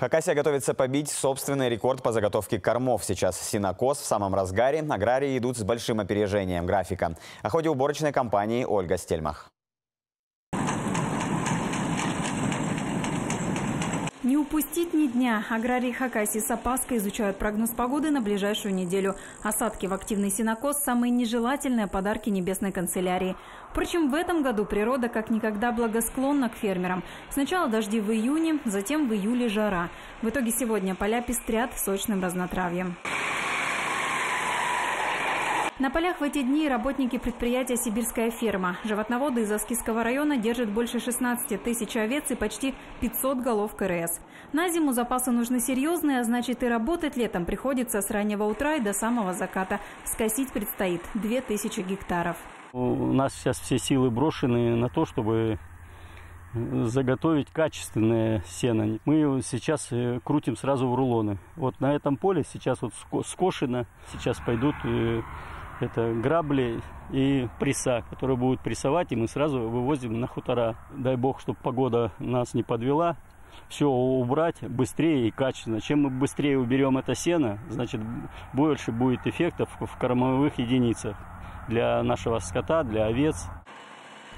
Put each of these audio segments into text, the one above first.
Хакасия готовится побить собственный рекорд по заготовке кормов. Сейчас синокос в самом разгаре. Аграрии идут с большим опережением графика. О ходе уборочной кампании Ольга Стельмах. Не упустить ни дня. Аграрии Хакасии с опаской изучают прогноз погоды на ближайшую неделю. Осадки в активный синокос – самые нежелательные подарки небесной канцелярии. Впрочем, в этом году природа как никогда благосклонна к фермерам. Сначала дожди в июне, затем в июле жара. В итоге сегодня поля пестрят сочным разнотравьем. На полях в эти дни работники предприятия «Сибирская ферма». Животноводы из Аскисского района держат больше 16 тысяч овец и почти 500 голов КРС. На зиму запасы нужны серьезные, а значит и работать летом приходится с раннего утра и до самого заката. Скосить предстоит 2000 гектаров. У нас сейчас все силы брошены на то, чтобы заготовить качественное сено. Мы сейчас э, крутим сразу в рулоны. Вот на этом поле сейчас вот скошено, сейчас пойдут э, это грабли и пресса, которые будут прессовать, и мы сразу вывозим на хутора. Дай бог, чтобы погода нас не подвела, все убрать быстрее и качественно. Чем мы быстрее уберем это сено, значит больше будет эффектов в кормовых единицах для нашего скота, для овец.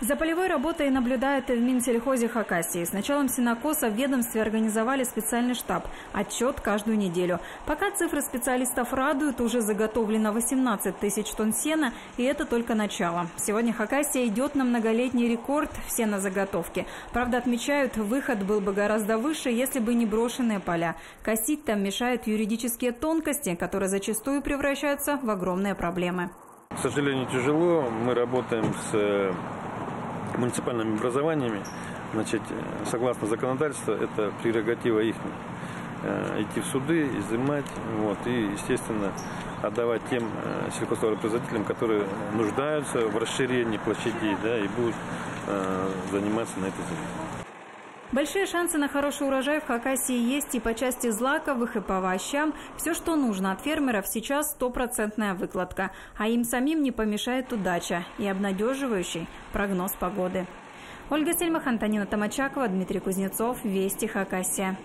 За полевой работой наблюдает в Минсельхозе Хакасии. С началом синокоса в ведомстве организовали специальный штаб. Отчет каждую неделю. Пока цифры специалистов радуют, уже заготовлено 18 тысяч тонн сена, и это только начало. Сегодня Хакасия идет на многолетний рекорд в сенозаготовке. Правда, отмечают, выход был бы гораздо выше, если бы не брошенные поля. Косить там мешают юридические тонкости, которые зачастую превращаются в огромные проблемы. К сожалению, тяжело. Мы работаем с муниципальными образованиями, значит, согласно законодательству, это прерогатива их э, идти в суды, изымать, вот, и, естественно, отдавать тем э, сельхозтоваропроизводителям, которые нуждаются в расширении площадей, да, и будут э, заниматься на этой земле. Большие шансы на хороший урожай в Хакасии есть и по части злаковых, и по овощам. Все, что нужно от фермеров, сейчас стопроцентная выкладка. А им самим не помешает удача и обнадеживающий прогноз погоды. Ольга Сельмах, Антонина Томачакова, Дмитрий Кузнецов. Вести Хакасия.